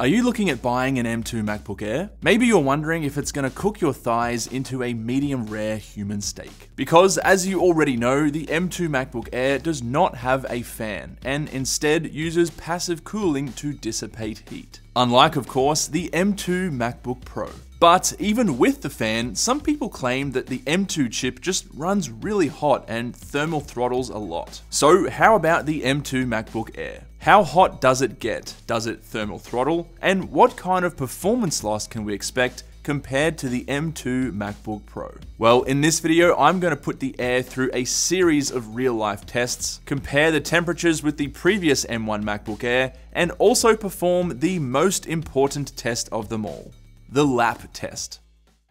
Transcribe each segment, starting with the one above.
Are you looking at buying an M2 MacBook Air? Maybe you're wondering if it's going to cook your thighs into a medium rare human steak. Because as you already know, the M2 MacBook Air does not have a fan and instead uses passive cooling to dissipate heat. Unlike, of course, the M2 MacBook Pro. But even with the fan, some people claim that the M2 chip just runs really hot and thermal throttles a lot. So how about the M2 MacBook Air? How hot does it get? Does it thermal throttle? And what kind of performance loss can we expect compared to the M2 MacBook Pro? Well, in this video, I'm going to put the Air through a series of real life tests, compare the temperatures with the previous M1 MacBook Air, and also perform the most important test of them all, the lap test.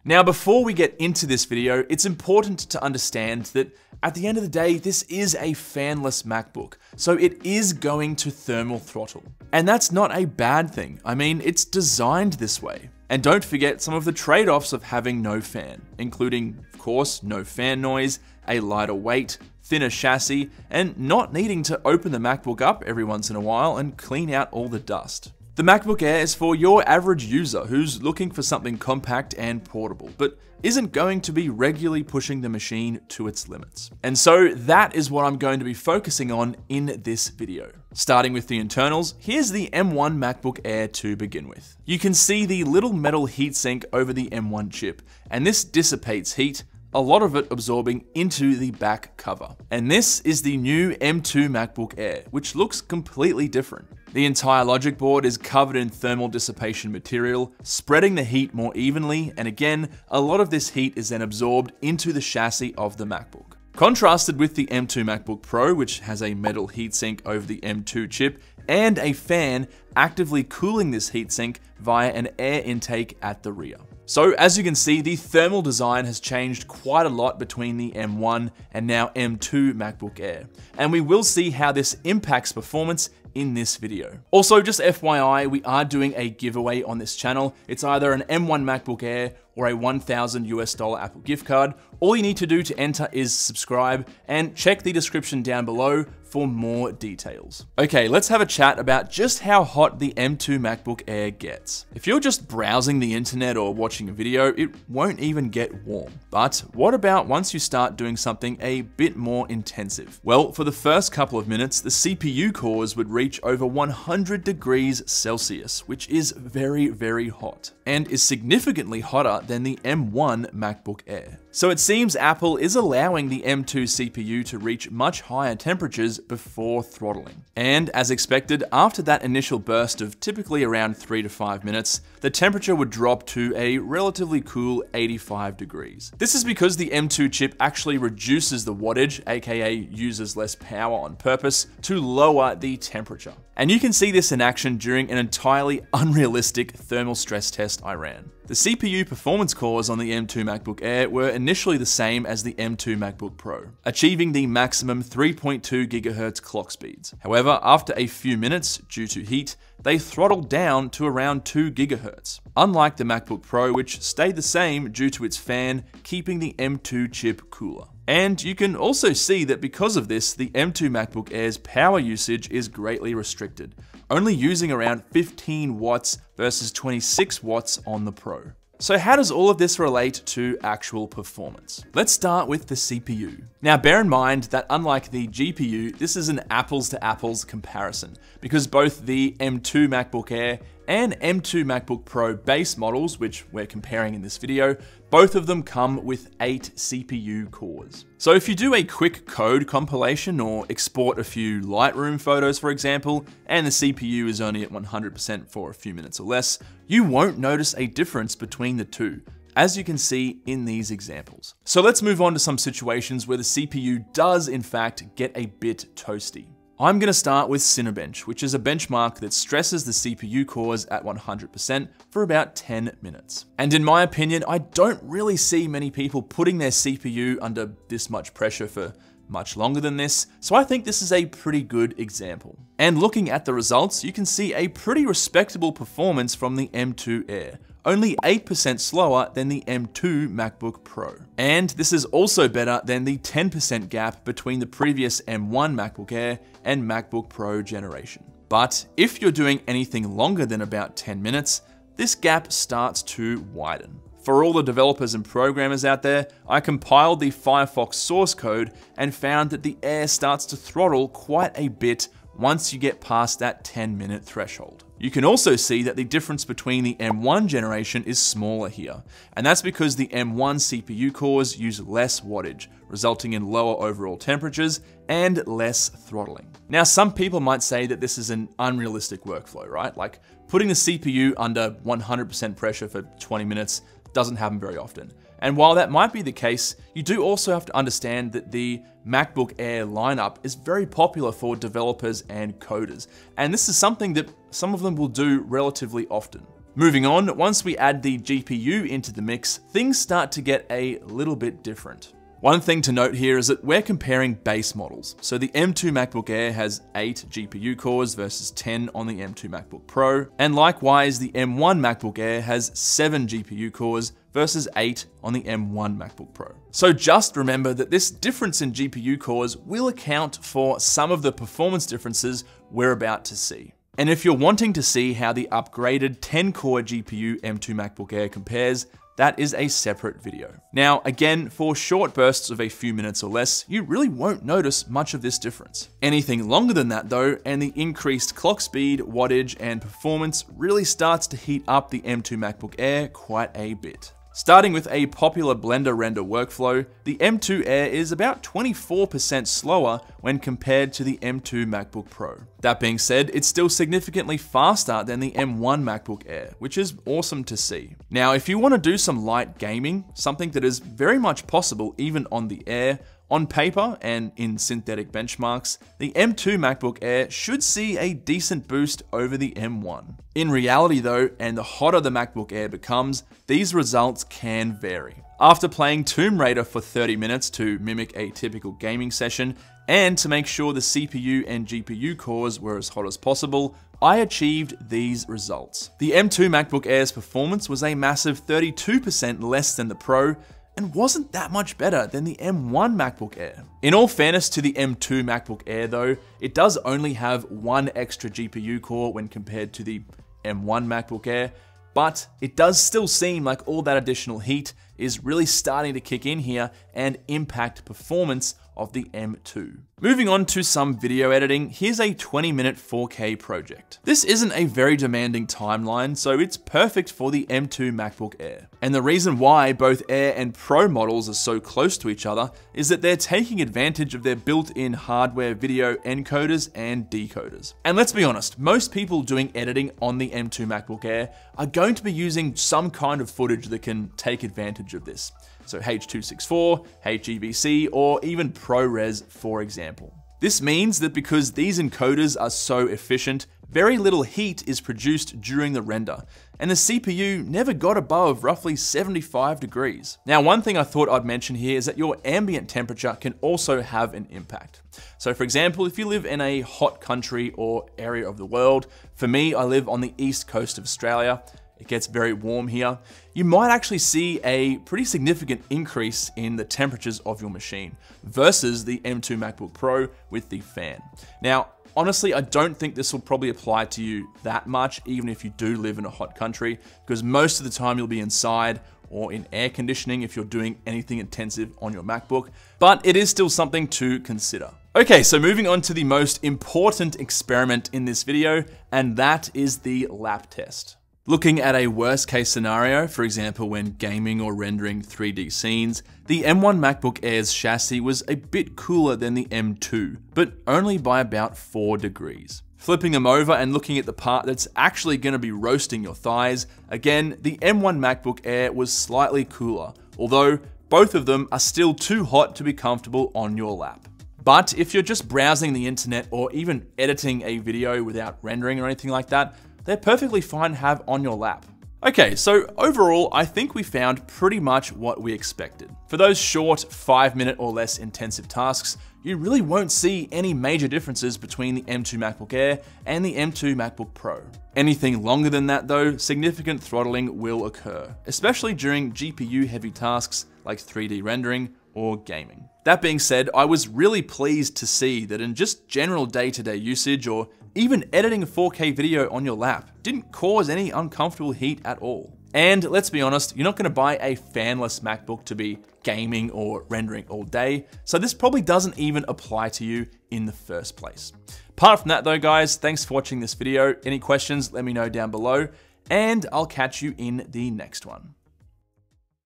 Now, before we get into this video, it's important to understand that at the end of the day, this is a fanless MacBook, so it is going to thermal throttle. And that's not a bad thing. I mean, it's designed this way. And don't forget some of the trade-offs of having no fan, including, of course, no fan noise, a lighter weight, thinner chassis, and not needing to open the MacBook up every once in a while and clean out all the dust. The MacBook Air is for your average user who's looking for something compact and portable, but isn't going to be regularly pushing the machine to its limits. And so that is what I'm going to be focusing on in this video. Starting with the internals, here's the M1 MacBook Air to begin with. You can see the little metal heatsink over the M1 chip, and this dissipates heat, a lot of it absorbing into the back cover. And this is the new M2 MacBook Air, which looks completely different. The entire logic board is covered in thermal dissipation material, spreading the heat more evenly, and again, a lot of this heat is then absorbed into the chassis of the MacBook. Contrasted with the M2 MacBook Pro, which has a metal heatsink over the M2 chip and a fan actively cooling this heatsink via an air intake at the rear. So as you can see, the thermal design has changed quite a lot between the M1 and now M2 MacBook Air. And we will see how this impacts performance in this video. Also, just FYI, we are doing a giveaway on this channel. It's either an M1 MacBook Air or a 1000 US dollar Apple gift card. All you need to do to enter is subscribe and check the description down below for more details. Okay, let's have a chat about just how hot the M2 MacBook Air gets. If you're just browsing the internet or watching a video, it won't even get warm. But what about once you start doing something a bit more intensive? Well, for the first couple of minutes, the CPU cores would reach over 100 degrees Celsius, which is very, very hot, and is significantly hotter than the M1 MacBook Air. So it seems Apple is allowing the M2 CPU to reach much higher temperatures before throttling. And as expected, after that initial burst of typically around 3 to 5 minutes, the temperature would drop to a relatively cool 85 degrees. This is because the M2 chip actually reduces the wattage, aka uses less power on purpose, to lower the temperature. And you can see this in action during an entirely unrealistic thermal stress test I ran. The CPU performance cores on the M2 MacBook Air were initially the same as the M2 MacBook Pro, achieving the maximum 3.2 GHz clock speeds. However, after a few minutes, due to heat, they throttled down to around 2 GHz, unlike the MacBook Pro which stayed the same due to its fan keeping the M2 chip cooler. And you can also see that because of this, the M2 MacBook Air's power usage is greatly restricted, only using around 15 watts versus 26 watts on the Pro. So how does all of this relate to actual performance? Let's start with the CPU. Now bear in mind that unlike the GPU, this is an apples to apples comparison because both the M2 MacBook Air and M2 MacBook Pro base models, which we're comparing in this video, both of them come with 8 CPU cores. So if you do a quick code compilation or export a few Lightroom photos for example, and the CPU is only at 100% for a few minutes or less, you won't notice a difference between the two, as you can see in these examples. So let's move on to some situations where the CPU does in fact get a bit toasty. I'm going to start with Cinebench, which is a benchmark that stresses the CPU cores at 100% for about 10 minutes. And in my opinion, I don't really see many people putting their CPU under this much pressure for much longer than this, so I think this is a pretty good example. And looking at the results, you can see a pretty respectable performance from the M2 Air, only 8% slower than the M2 MacBook Pro. And this is also better than the 10% gap between the previous M1 MacBook Air and MacBook Pro generation. But if you're doing anything longer than about 10 minutes, this gap starts to widen. For all the developers and programmers out there, I compiled the Firefox source code and found that the air starts to throttle quite a bit once you get past that 10 minute threshold. You can also see that the difference between the M1 generation is smaller here, and that's because the M1 CPU cores use less wattage, resulting in lower overall temperatures and less throttling. Now, some people might say that this is an unrealistic workflow, right? Like putting the CPU under 100% pressure for 20 minutes doesn't happen very often. And while that might be the case, you do also have to understand that the MacBook Air lineup is very popular for developers and coders. And this is something that some of them will do relatively often. Moving on, once we add the GPU into the mix, things start to get a little bit different. One thing to note here is that we're comparing base models. So the M2 MacBook Air has 8 GPU cores versus 10 on the M2 MacBook Pro, and likewise the M1 MacBook Air has 7 GPU cores versus 8 on the M1 MacBook Pro. So just remember that this difference in GPU cores will account for some of the performance differences we're about to see. And if you're wanting to see how the upgraded 10 core GPU M2 MacBook Air compares, that is a separate video. Now, again, for short bursts of a few minutes or less, you really won't notice much of this difference. Anything longer than that though, and the increased clock speed, wattage, and performance really starts to heat up the M2 MacBook Air quite a bit. Starting with a popular Blender render workflow, the M2 Air is about 24% slower when compared to the M2 MacBook Pro. That being said, it's still significantly faster than the M1 MacBook Air, which is awesome to see. Now, if you want to do some light gaming, something that is very much possible even on the Air, on paper and in synthetic benchmarks, the M2 MacBook Air should see a decent boost over the M1. In reality though, and the hotter the MacBook Air becomes, these results can vary. After playing Tomb Raider for 30 minutes to mimic a typical gaming session, and to make sure the CPU and GPU cores were as hot as possible, I achieved these results. The M2 MacBook Air's performance was a massive 32% less than the Pro, and wasn't that much better than the M1 MacBook Air. In all fairness to the M2 MacBook Air though, it does only have one extra GPU core when compared to the M1 MacBook Air, but it does still seem like all that additional heat is really starting to kick in here and impact performance of the M2. Moving on to some video editing, here's a 20 minute 4K project. This isn't a very demanding timeline, so it's perfect for the M2 MacBook Air. And the reason why both Air and Pro models are so close to each other is that they're taking advantage of their built-in hardware video encoders and decoders. And let's be honest, most people doing editing on the M2 MacBook Air are going to be using some kind of footage that can take advantage of this so H.264, HEVC, or even ProRes, for example. This means that because these encoders are so efficient, very little heat is produced during the render, and the CPU never got above roughly 75 degrees. Now, one thing I thought I'd mention here is that your ambient temperature can also have an impact. So for example, if you live in a hot country or area of the world, for me, I live on the east coast of Australia, it gets very warm here, you might actually see a pretty significant increase in the temperatures of your machine versus the M2 MacBook Pro with the fan. Now, honestly, I don't think this will probably apply to you that much, even if you do live in a hot country, because most of the time you'll be inside or in air conditioning if you're doing anything intensive on your MacBook, but it is still something to consider. Okay, so moving on to the most important experiment in this video, and that is the lap test. Looking at a worst case scenario, for example when gaming or rendering 3D scenes, the M1 MacBook Air's chassis was a bit cooler than the M2, but only by about 4 degrees. Flipping them over and looking at the part that's actually going to be roasting your thighs, again, the M1 MacBook Air was slightly cooler, although both of them are still too hot to be comfortable on your lap. But if you're just browsing the internet or even editing a video without rendering or anything like that, they're perfectly fine to have on your lap. Okay, so overall, I think we found pretty much what we expected. For those short, 5 minute or less intensive tasks, you really won't see any major differences between the M2 MacBook Air and the M2 MacBook Pro. Anything longer than that though, significant throttling will occur, especially during GPU heavy tasks like 3D rendering or gaming. That being said, I was really pleased to see that in just general day-to-day -day usage or Even editing a 4K video on your lap didn't cause any uncomfortable heat at all. And let's be honest, you're not gonna buy a fanless MacBook to be gaming or rendering all day, so this probably doesn't even apply to you in the first place. Apart from that though guys, thanks for watching this video. Any questions, let me know down below, and I'll catch you in the next one.